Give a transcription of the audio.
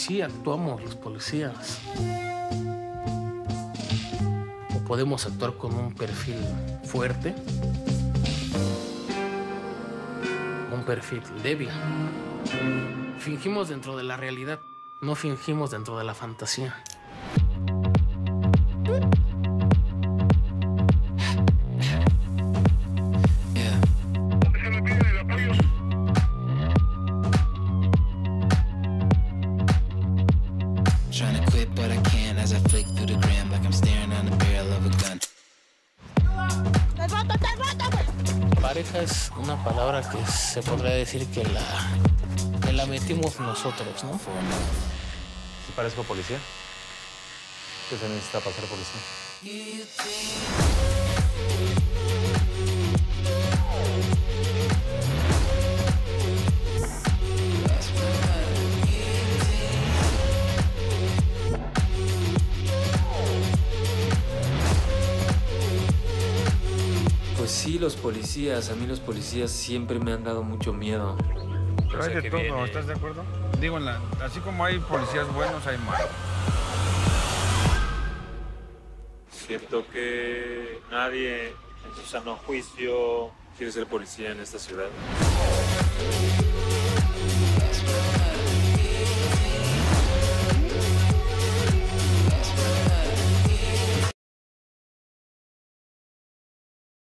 sí actuamos los policías. O podemos actuar con un perfil fuerte, un perfil débil. Fingimos dentro de la realidad, no fingimos dentro de la fantasía. As I flick through the gram like I'm staring down the barrel of a gun. Pareja es una palabra que se podría decir que la, que la metimos nosotros, ¿no? ¿Sí parezco policía? ¿Qué se necesita para ser policía? Pues sí, los policías, a mí los policías siempre me han dado mucho miedo. Pero hay de todo, ¿estás de acuerdo? Digo, en la- así como hay policías buenos, hay malos. Siento que nadie en su sano juicio quiere ser policía en esta ciudad.